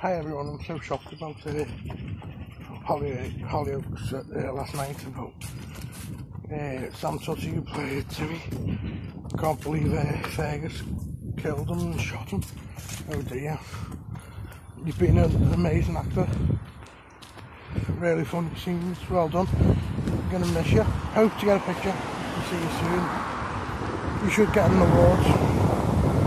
Hi everyone, I'm so shocked about uh, Holly, Hollyoaks uh, last night about uh, Sam Tutty who played Timmy. Can't believe uh, Fergus killed him and shot him. Oh dear. You've been an amazing actor. Really funny scenes, well done. I'm gonna miss you. Hope to get a picture and see you soon. You should get an award.